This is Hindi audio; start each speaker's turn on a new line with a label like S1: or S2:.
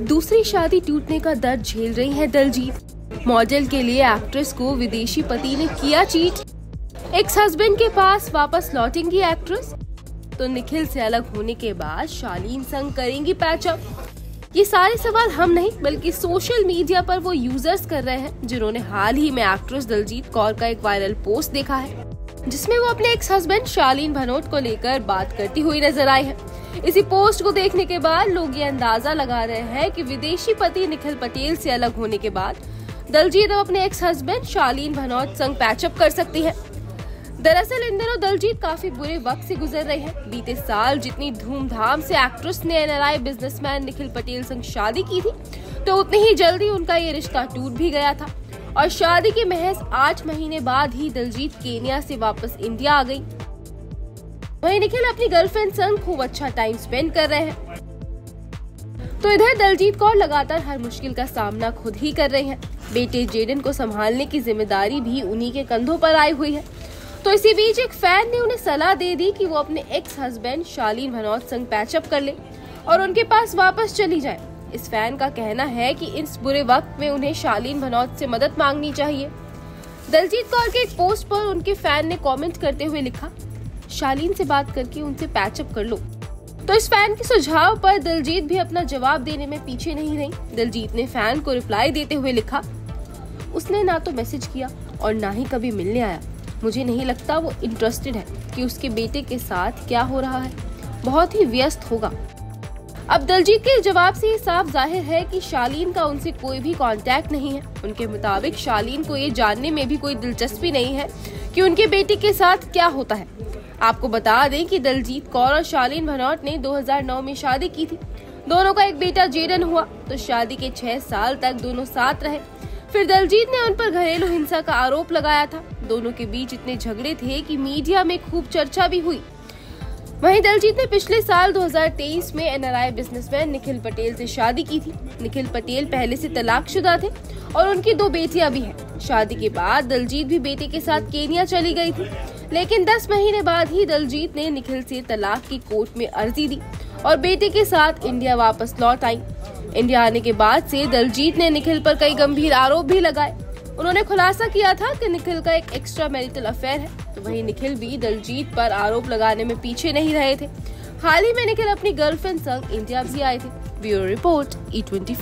S1: दूसरी शादी टूटने का दर्द झेल रही है दलजीत। मॉडल के लिए एक्ट्रेस को विदेशी पति ने किया चीट। एक्स हस्बैंड के पास वापस लौटेंगी एक्ट्रेस। तो निखिल से अलग होने के बाद शालीन संग करेंगी पैचअप ये सारे सवाल हम नहीं, बल्कि सोशल मीडिया पर वो यूज़र्स कर रहे हैं, जिन्होंने हाल ही में एक्ट्रेस दलजीत कौर का एक वायरल पोस्ट देखा है, जिसमें वो अपने एक्स हस्बैंड शालीन भनोट को लेकर बात करती हुई नज़र आई है। इसी पोस्ट को देखने के बाद लोग ये अंदाज़ा लगा रहे हैं कि विदेशी पति निखिल पटेल से अलग होने के बाद दलजीत अब अपने एक्स हस्बैंड शालीन भनौत संग पैचअप कर सकती है। दरअसल इन दिनों दलजीत काफ़ी बुरे वक्त से गुजर रहे हैं। बीते साल जितनी धूमधाम से एक्ट्रेस ने एनआरआई बिजनेसमैन निखिल पटेल संग शादी की थी तो उतनी ही जल्दी उनका ये रिश्ता टूट भी गया था। और शादी के महज आठ महीने बाद ही दलजीत केनिया से वापस इंडिया आ गई। वहीं निखिल अपनी गर्लफ्रेंड संग खूब अच्छा टाइम स्पेंड कर रहे हैं। तो इधर दलजीत कौर लगातार हर मुश्किल का सामना खुद ही कर रहे हैं। बेटे जेडन को संभालने की ज़िम्मेदारी भी उन्हीं के कंधों पर आई हुई है। तो इसी बीच एक फ़ैन ने उन्हें सलाह दे दी कि वो अपने एक्स हस्बैंड शालीन भनौत संग पैचअप कर ले और उनके पास वापस चली जाए। इस फ़ैन का कहना है कि इस बुरे वक्त में उन्हें शालीन भनौत से मदद मांगनी चाहिए। दलजीत कौर के एक पोस्ट पर उनके फ़ैन ने कमेंट करते हुए लिखा शालीन से बात करके उनसे पैचअप कर लो। तो इस फ़ैन के सुझाव पर दिलजीत भी अपना जवाब देने में पीछे नहीं रही। दिलजीत ने फ़ैन को रिप्लाई देते हुए लिखा, उसने ना तो मैसेज किया और ना ही कभी मिलने आया। मुझे नहीं लगता वो इंटरेस्टेड है कि उसके बेटे के साथ क्या हो रहा है। बहुत ही व्यस्त होगा। अब दलजीत के जवाब से साफ़ ज़ाहिर है कि शालीन का उनसे कोई भी कांटेक्ट नहीं है। उनके मुताबिक शालीन को ये जानने में भी कोई दिलचस्पी नहीं है कि उनके बेटे के साथ क्या होता है। आपको बता दें कि दलजीत कौर और शालीन भनौट ने 2009 में शादी की थी। दोनों का एक बेटा जेडन हुआ तो शादी के छह साल तक दोनों साथ रहे। फिर दलजीत ने उन पर घरेलू हिंसा का आरोप लगाया था। दोनों के बीच इतने झगड़े थे कि मीडिया में खूब चर्चा भी हुई। वहीं दलजीत ने पिछले साल 2023 में एनआरआई बिजनेसमैन निखिल पटेल से शादी की थी। निखिल पटेल पहले से तलाकशुदा थे और उनकी दो बेटियाँ भी हैं। शादी के बाद दलजीत भी बेटे के साथ केनिया चली गई थी। लेकिन 10 महीने बाद ही दलजीत ने निखिल से तलाक की कोर्ट में अर्जी दी और बेटे के साथ इंडिया वापस लौट आई। इंडिया आने के बाद से दलजीत ने निखिल पर कई गंभीर आरोप भी लगाए। उन्होंने खुलासा किया था कि निखिल का एक एक्स्ट्रा मैरिटल अफेयर है। वहीं निखिल भी दलजीत पर आरोप लगाने में पीछे नहीं रहे थे। हाल ही में निखिल अपनी गर्लफ्रेंड संग इंडिया भी आए थे। Bureau report E twenty